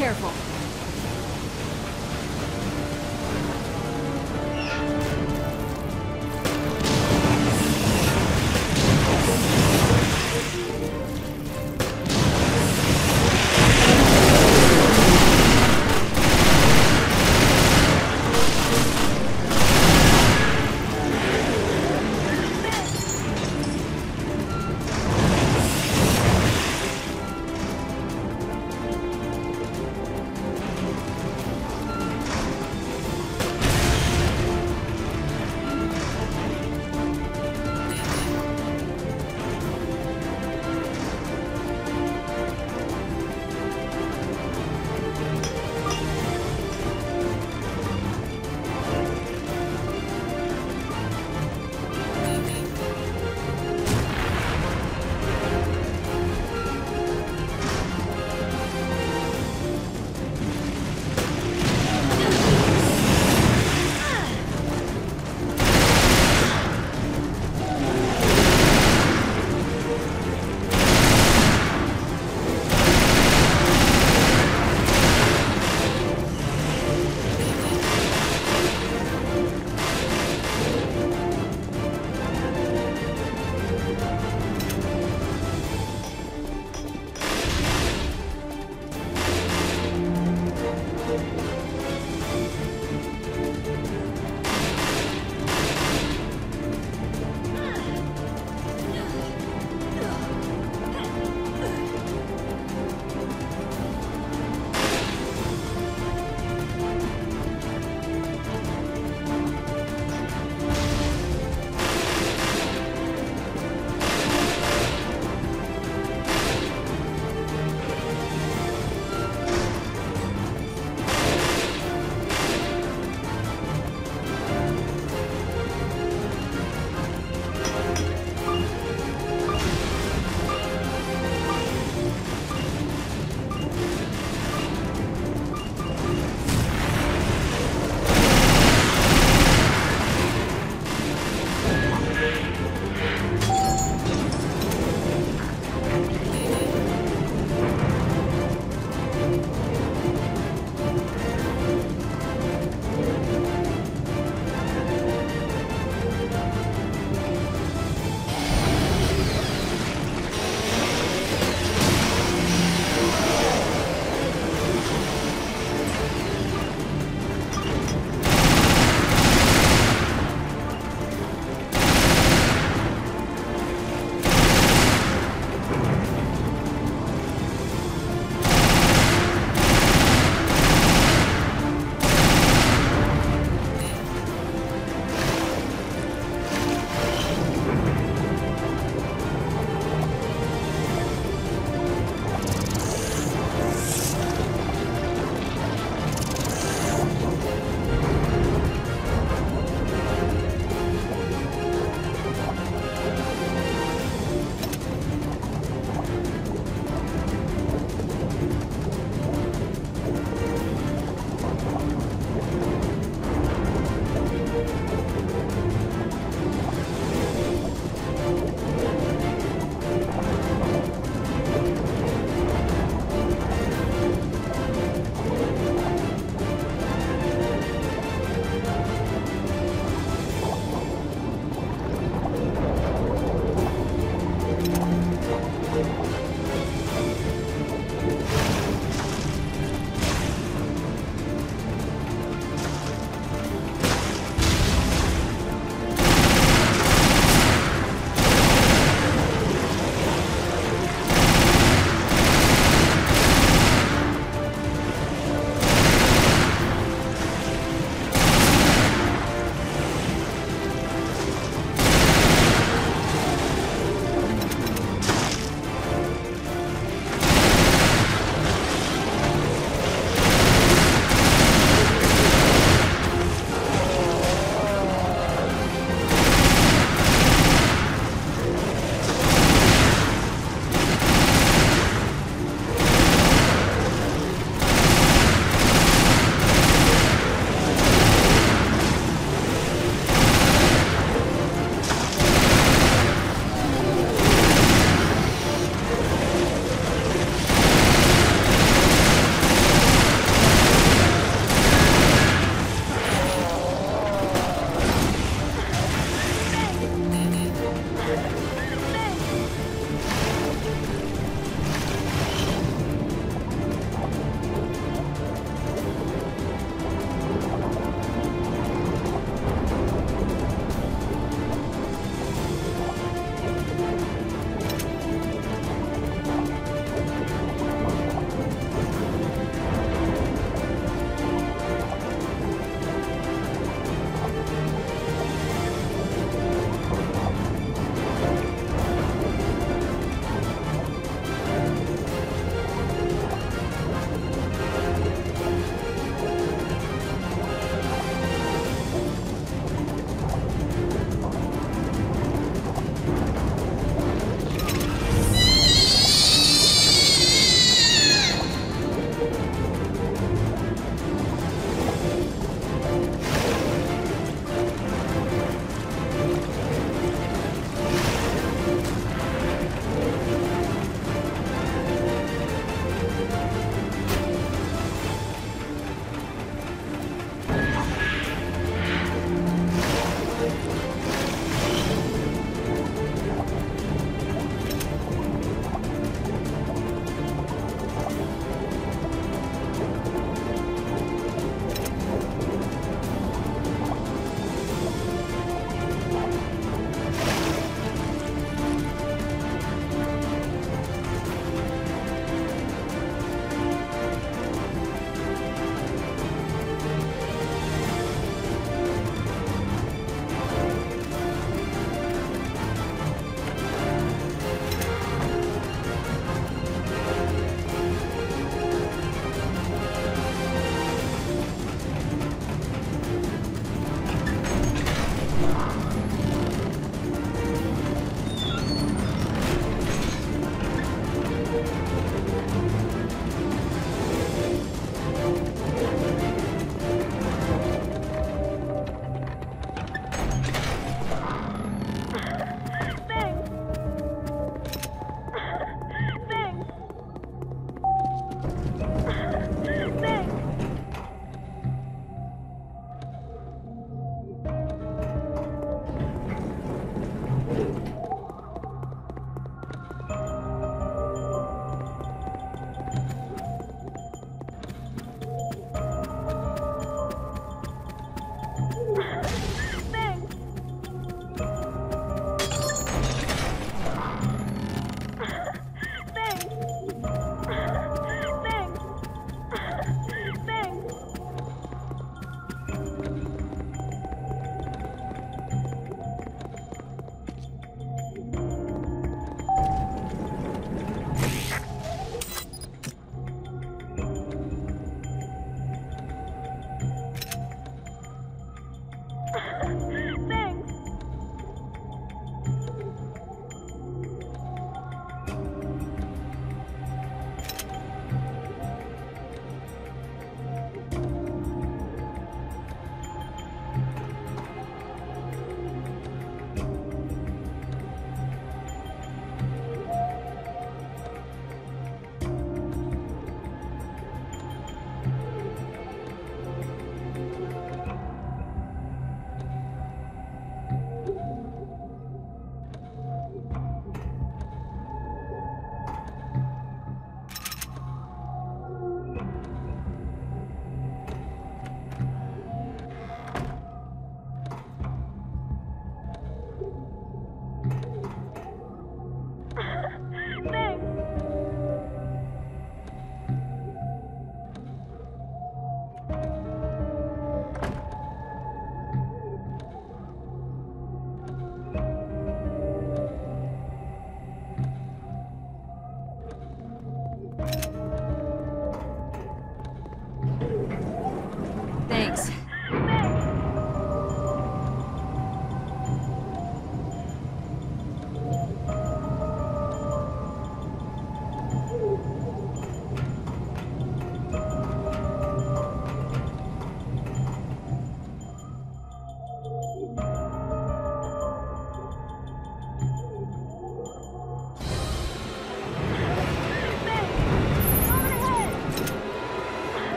careful.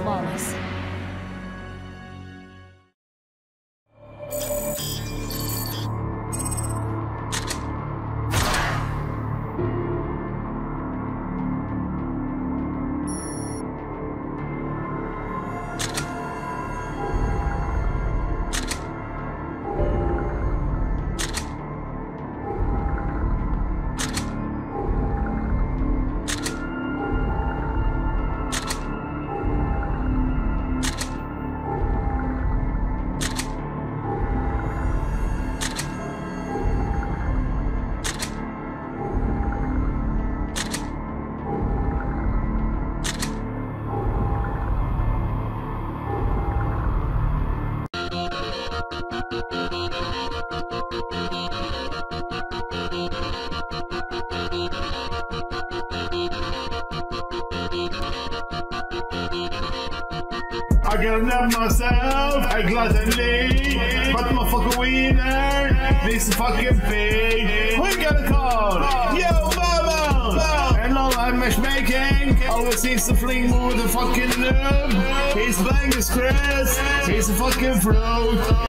Flawless. I gotta myself, I gluttony, but the motherfucker wiener needs to fucking pay. We got a call, yo mama, and all I'm matchmaking, always seems to fling more than fucking noob. He's playing his Chris, he's a fucking fruit.